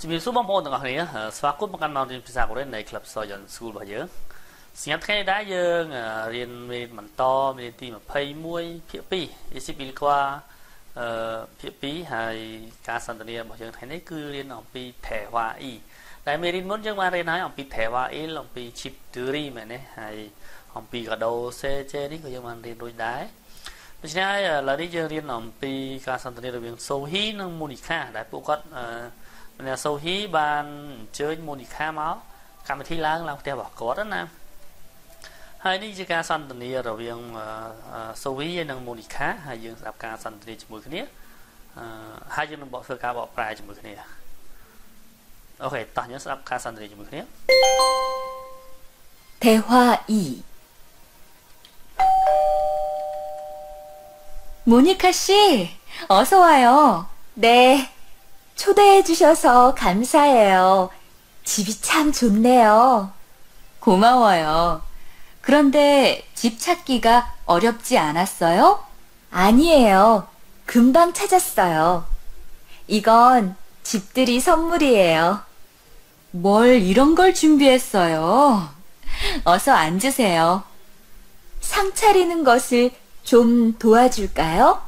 ជំរាបសួរបងប្អូនទាំងអស់គ្នាស្វាគមន៍មកកាន់ម៉ោងរៀនភាសាកូរ៉េនៃ Club Soyon School របស់យើងសម្រាប់ថ្ងៃនេះដែរយើងរៀនមេរៀនបន្តមេរៀនទី21ភាគ2 ECP លីក្វាអឺភាគ2ហើយការសន្ទនារបស់យើងថ្ងៃនេះគឺរៀនអំពី Thewa E ដែលមេរៀនមុនយើងបានរៀនហើយអំពី Thewa E អំពី chip theory មែនទេហើយអំពី Gado CJ នេះក៏យើងបានរៀនរួចដែរដូច្នេះហើយឥឡូវនេះយើងរៀនអំពីការសន្ទនារវាង Sohi និង Monica ដែលពួកគាត់អឺ ម្នាក់សូហ៊ីបានអញ្ជើញមូនីខាមកកម្មវិធីឡើងឡើងផ្ទះរបស់គាត់ណាហើយនេះជាការសន្ទនារវាងសូវីនិងមូនីខាហើយយើងស្ដាប់ការសន្ទនាជាមួយគ្នាហើយយើងនឹងបកធ្វើការបកប្រែជាមួយគ្នាអូខេតោះយើងស្ដាប់ការសន្ទនាជាមួយគ្នា대화 2 모니카 씨, 어서 와요. 네. 초대해 주셔서 감사해요. 집이 참 좋네요. 고마워요. 그런데 집 찾기가 어렵지 않았어요? 아니에요. 금방 찾았어요. 이건 집들이 선물이에요. 뭘 이런 걸 준비했어요? 어서 앉으세요. 상 차리는 것을 좀 도와줄까요?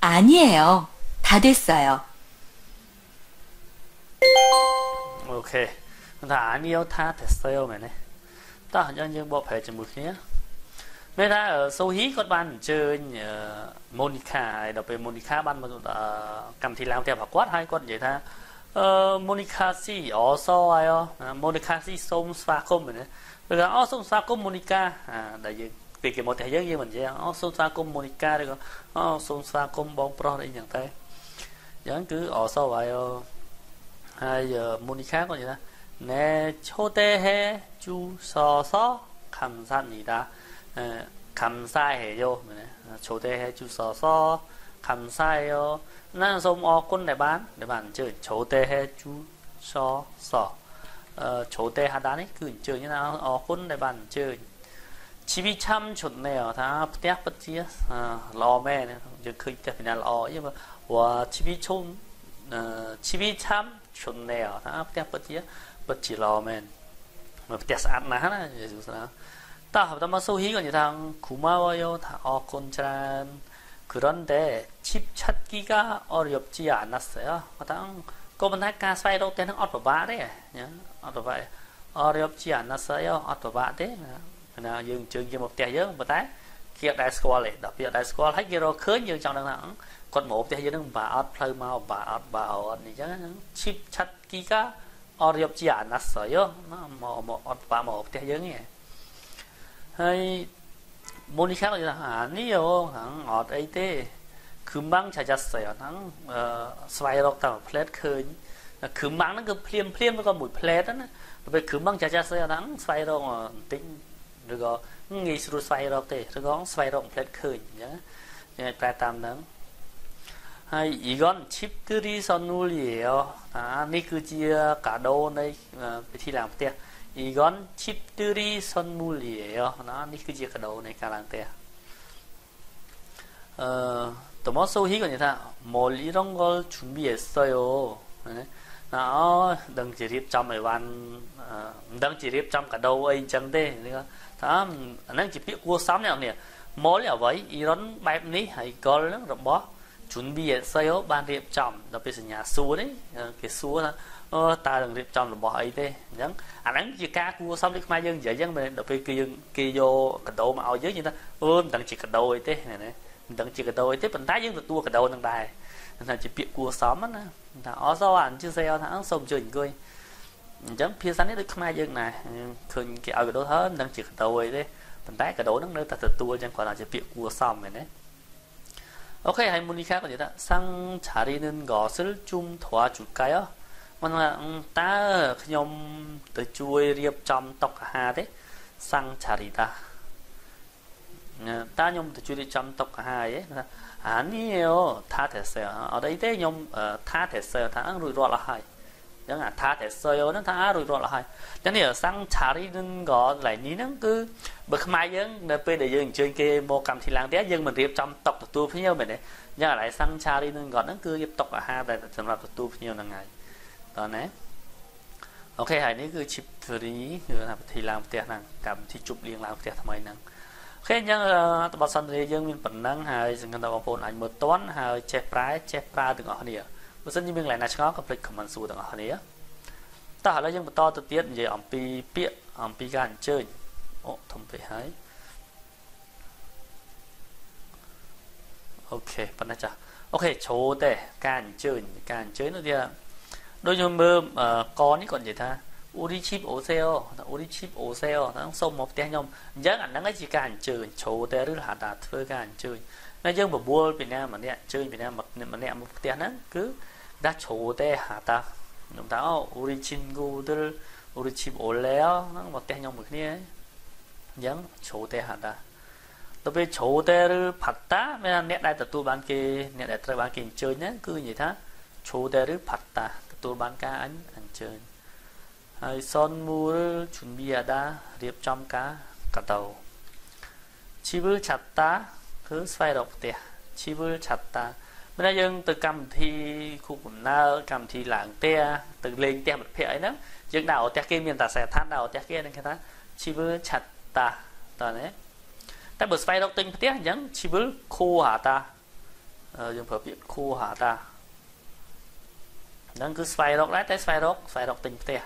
아니에요. 다 됐어요. អូខេថាអានីយថា tester មែនទេតោះយើងយើងបកប្រែជាមួយគ្នាមានថាសូហ៊ីគាត់បានអញ្ជើញម៉ូនីខាហើយដល់ពេលម៉ូនីខាបានមកកម្មវិធីឡើងផ្ទះរបស់គាត់ហើយគាត់និយាយថាអឺម៉ូនីខាស៊ីអូសអាយម៉ូនីខាស៊ីសូមស្វាគមន៍មែនទេឬក៏អូសូមស្វាគមន៍ម៉ូនីកាដែលយើងពេលគេមកផ្ទះយើងយើងមិននិយាយអូសូមស្វាគមន៍ម៉ូនីកាឬក៏អូសូមស្វាគមន៍បងប្រុសអីចឹងតែអញ្ចឹងគឺអូសអាយ 하여 모니카 거니다 네 초대해 주셔서 감사합니다. 에, 감사해요. 초대해 주셔서 감사해요. 나는 좀 어군 내반 내반 저 초대해 주셔서 어, 초대하다니 그 저기나 어군 내반 저 집이 참 좋네요. 다 대학 버지 어, 러메 저 그때 그냥 어 이거 와 집이 좀 어, 집이 참 좋네요. ថាផ្ទះពិតជាពិតជាល្អមែនមកផ្ទះស្អាតណាស់ណាយេស៊ូស្ណាតោះបន្តមកស៊ូហ៊ីក៏និយាយថាគុម៉ាវយោថាអរគុណច្រើន 그런데 집 찾기가 어렵지 않았어요. 마당 꼬분할 가사이 로 때는 어떠바래. 어떠바 어렵지 않았어요. 어떠바래. 그냥យើងជើងជាមកផ្ទះយើងប៉ុន្តែ គេអត់ដែលស្គាល់ទេដល់ពេលអត់ដែលស្គាល់ហើយគេរកឃើញយើងចង់ដឹងថាគាត់មកផ្ទះយើងនឹងបាអត់ផ្លូវមកបាអត់បាអត់អញ្ចឹងឈីបឆាត់គីកាអត់រៀបជាអាណាសយោណាមកមកអត់បាមកផ្ទះយើងទេហើយមូនីខាក៏ថាអានេះយោអត់អីទេគឺម៉ាំងឆាចាសយោហ្នឹងស្វ័យរកតាមផ្លែតឃើញគឺម៉ាំងហ្នឹងគឺភ្លាមភ្លាមក៏មួយផ្លែតណាពេលគឺម៉ាំងឆាចាសយោហ្នឹងស្វ័យរកបន្តិចឬក៏ ងាយស្រួលស្វែងរកទេឬក៏ស្វែងរកផ្លែតឃើញអញ្ចឹងយើងប្រែតាមហ្នឹងហើយ 이건 집들이 선물이에요. 아, នេះគឺជាកាដូនៃពិធីឡើងផ្ទះ 이건 집들이 선물이에요. ណានេះគឺជាកាដូនៃការឡើងផ្ទះអឺតមសូហ៊ីក៏និយាយថា 뭘 이런 걸 준비했어요. ណាអូដឹងជារៀបចំអីវ៉ាន់មិនដឹងជារៀបចំកាដូអីអញ្ចឹងទេថាអាហ្នឹងជាពាក្យគួសមអ្នកនេះម៉ូលអ្វីអ៊ីរ៉ុនបែបនេះហើយកុលហ្នឹងរបស់ជួន BSA បានរៀបចំដល់ពេលសញ្ញាសួរនេះគេសួរថាអូតើនឹងរៀបចំរបស់អីទេអញ្ចឹងអាហ្នឹងជាការគួសមនេះខ្មែរយើងនិយាយអញ្ចឹងមែនដល់ពេលគេយើងគេយកកាដូមកឲ្យយើងនិយាយថាអូមិនដឹងជាកាដូអីទេណាមិនដឹងជាកាដូអីទេប៉ុន្តែយើងទទួលកាដូនឹងដែរ ថាជាពាក្យគួសមណាថាអសអានជឿសៃអថាសូមជួយអង្គុយអញ្ចឹងភាសានេះដូចខ្មែរយើងដែរឃើញគេឲ្យកដោហើយមិនដឹងជាកដោអីទេប៉ុន្តែកដោហ្នឹងនៅតែទទួលអញ្ចឹងគាត់ថាជាពាក្យគួសមមែនទេអូខេហើយមុននេះគាត់និយាយថាសង្ឆារីនឹងកសិលជុំធွာជុកៃមិនថាតើខ្ញុំទៅជួយរៀបចំតុកអាហារទេសង្ឆារីតា តាខ្ញុំទៅជួយរៀបចំតុកហាយណាអានេះអូថាតែសើអត់អីទេខ្ញុំថាតែសើថាអឹងរួចរាល់អស់ហើយអញ្ចឹងអាថាតែសើហ្នឹងថារួចរាល់អស់ហើយអញ្ចឹងនេះសង្ឆារីនឹងក៏កន្លែងនេះហ្នឹងគឺបើខ្មែរយើងនៅពេលដែលយើងអញ្ជើញគេមកកម្មវិធីឡើងទៀតយើងមិនរៀបចំតុកទទួលភ្ញៀវមែនទេអញ្ចឹងកន្លែងសង្ឆារីនឹងក៏ហ្នឹងគឺរៀបតុកអាហារតែសម្រាប់ទទួលភ្ញៀវហ្នឹងហើយតើណា OK ហើយនេះគឺ 집들이 គឺថាពិធីឡើងផ្ទះហ្នឹងកម្មវិធីជប់លៀងឡើងផ្ទះថ្មីហ្នឹង OK អញ្ចឹងតបសន្ទនាយើងមានប៉ុណ្ណឹងហើយសង្ឃឹមថាបងប្អូនអាចមើលទាន់ហើយចេះប្រើចេះប្រើទាំងអស់គ្នាបើសិនជាមានកន្លែងណាឆ្ងល់កុំភ្លេច comment សួរទាំងអស់គ្នាតោះឥឡូវយើងបន្តទៅទៀតនិយាយអំពីពាក្យអំពីការអញ្ជើញអូធំពេកហើយ OK ប៉ុណ្ណាចាអូខេជ្រោទេការអញ្ជើញការអញ្ជើញនោះវាដូចខ្ញុំមើលកនេះគាត់និយាយថា Uri chip OCO Uri chip OCO ហ្នឹងសូមមកផ្ទះខ្ញុំអញ្ចឹងអាហ្នឹងឯងជាការអញ្ជើញជ្រោទេឬហៅថាធ្វើការអញ្ជើញហើយយើងបបួលពីណាម្នាក់អញ្ជើញពីណាម្នាក់មកផ្ទះហ្នឹងគឺដាច់ជ្រោទេហៅថាខ្ញុំថាអូ Uri chip Google Uri chip OLEO ហ្នឹងមកផ្ទះខ្ញុំមួយគ្នាអញ្ចឹងជ្រោទេហៅថាទៅពេលជ្រោទេឬផាត់តាមានអ្នកដែលទទួលបានគេអ្នកដែលត្រូវបានគេអញ្ជើញហ្នឹងគឺនិយាយថាជ្រោទេឬផាត់តាទទួលបានការអញ្អញ្ជើញ ហើយសនមូលជុនប៊ីអាដារៀបចំការកតោជីវិលឆាត់តាគឺស្វែងរកផ្ទះជីវិលឆាត់តាមិនថាយើងទៅកម្មវិធីគូកំណើកម្មវិធីឡើងផ្ទះទៅលេងផ្ទះមិត្តភ័ក្តិអីហ្នឹងយើងដើរផ្ទះគេមានតែខ្សែឋានដើរផ្ទះគេហ្នឹងគេថាជីវិលឆាត់តាតើណាតែបើស្វែងរកទិញផ្ទះអញ្ចឹងជីវិលខូហាតាយើងប្រើពាក្យខូហាតាហ្នឹងគឺស្វែងរកដែរតែស្វែងរកស្វែងរកទិញផ្ទះ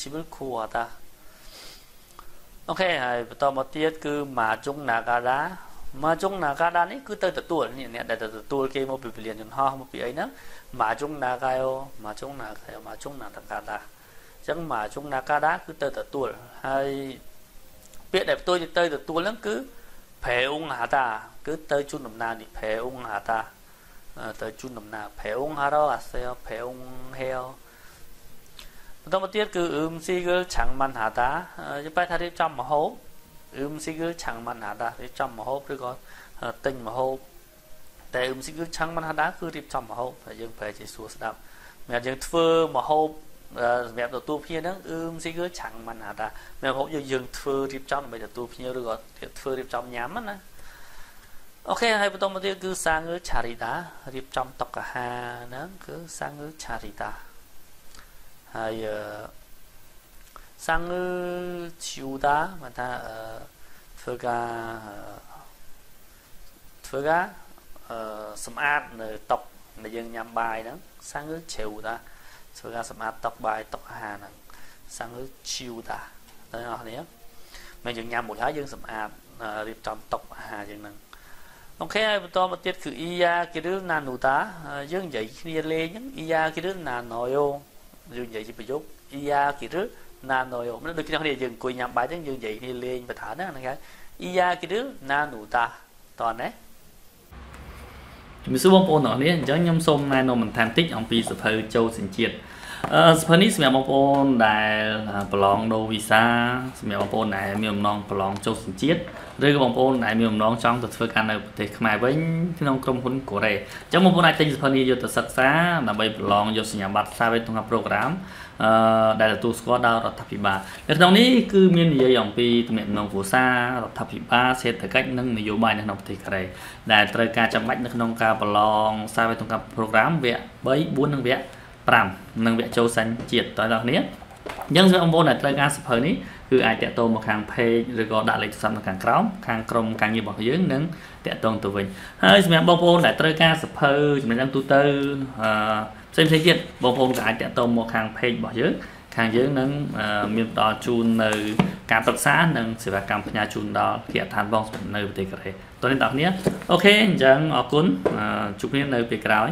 ជីវិលខូហាតាអូខេហើយបន្តមកទៀតគឺម៉ាជុងណាកាដាម៉ាជុងណាកាដានេះគឺទៅទទួលនេះអ្នកដែលទៅទទួលគេមកពីពលានយន្តហោះមកពីអីហ្នឹងម៉ាជុងណាកាយោម៉ាជុងណាកាយោម៉ាជុងណាកាដាអញ្ចឹងម៉ាជុងណាកាដាគឺទៅទទួលហើយពាក្យដែលផ្ទុយទៅទទួលហ្នឹងគឺប្រែអង្គហាតាគឺទៅជូនដំណើរនេះប្រែអង្គហាតាទៅជូនដំណើរប្រែអង្គហារអាសេប្រែអង្គហេ បន្តមកទៀតគឺអ៊ឹមស៊ីគលឆាំងម៉ាន់ហាតាយើងបែរថារៀបចំមហូបអ៊ឹមស៊ីគលឆាំងម៉ាន់ហាតារៀបចំមហូបឬក៏ទិញមហូបតែអ៊ឹមស៊ីគលឆាំងម៉ាន់ហាតាគឺរៀបចំមហូបហើយយើងប្រែជាសួរស្ដាប់មានយើងធ្វើមហូបសម្រាប់ទទួលភ្ញៀវហ្នឹងអ៊ឺមស៊ីគឺឆាំងមិនហៅថាមានហូបយើងយើងធ្វើរៀបចំដើម្បីទទួលភ្ញៀវឬក៏ធ្វើរៀបចំញ៉ាំណាអូខេហើយបន្តមកទៀតគឺសាងឺឆារីតារៀបចំតុអាហារហ្នឹងគឺសាងឺឆារីតា ហើយសាងឺឈូតាមកថាធ្វើការធ្វើការសម្អាតនៅតុដែលយើងញ៉ាំបាយហ្នឹងសាងឺជ្រៅតាធ្វើការសម្អាតតុបាយតុអាហារហ្នឹងសាំងឈីវតាតែអស់នេះមិនយើងញ៉ាំមួយហើយយើងសម្អាតរៀបចំតុអាហារយើងហ្នឹងអូខេហើយបន្តមកទៀតគឺអ៊ីយ៉ាគីរលណានូតាយើងនិយាយគ្នាលេងហ្នឹងអ៊ីយ៉ាគីរលណាណូយ៉ូ យើងនិយាយជាប្រយោគអ៊ីយ៉ាគីរលណាណូយ៉ូមិនដូចគ្នាគ្នាយើងអង្គុយញ៉ាំបាយហ្នឹងយើងនិយាយគ្នាលេងបឋានហ្នឹងហ្នឹងហើយអ៊ីយ៉ាគីរលណានូតាតោះណាជំរាបសួរបងប្អូនទាំងអស់គ្នាអញ្ចឹងខ្ញុំសូមណែនាំបន្ថែមតិចអំពីសភៅចូលសញ្ជាតិអឺ សភៅនេះសម្រាប់បងប្អូនដែលប្រឡងដូវីសាសម្រាប់បងប្អូនដែលមានបំណងប្រឡងចូលសញ្ជាតិឬក៏បងប្អូនដែលមានបំណងចង់ទៅធ្វើការនៅប្រទេសខ្មែរវិញក្នុងក្រុមហ៊ុនកូរ៉េអញ្ចឹងបងប្អូនអាចទិញសភៅនេះយកទៅសិក្សាដើម្បីប្រឡងយកសញ្ញាបត្រសាវេទក្នុង program អឺដែលទទួលស្គាល់ដោយរដ្ឋាភិបាលនៅក្នុងនេះគឺមាននិយាយអំពីទំនាក់ទំនងគ្រួសាររដ្ឋាភិបាលសេដ្ឋកិច្ចនិងនយោបាយនៅក្នុងប្រទេសកូរ៉េដែលត្រូវការចាំបាច់នៅក្នុងការប្រឡងសាវេទក្នុង program វគ្គ3 4និងវគ្គ 5និងវគ្គចូលសាញ់ជាតិតើអ្នកនាងអញ្ចឹងសម្រាប់បងប្អូនដែលត្រូវការសភៅនេះគឺអាចតាក់ទងមកខាង page ឬក៏ដាក់លេខទូរស័ព្ទនៅខាងក្រោមខាងក្រុមការងាររបស់យើងនឹងតាក់ទងទៅវិញហើយសម្រាប់បងប្អូនដែលត្រូវការសភៅចំណេះដឹងទូទៅអឺផ្សេងផ្សេងទៀតបងប្អូនក៏អាចតាក់ទងមកខាង page របស់យើងខាងយើងនឹងមានផ្ដល់ជូននៅការប្រឹក្សានិងសេវាកម្មផ្ញើជូនដល់គណៈឋានបងនៅប្រទេសកូរ៉េតោះនេះបងប្អូនអូខេអញ្ចឹងអរគុណជួបគ្នានៅពេលក្រោយ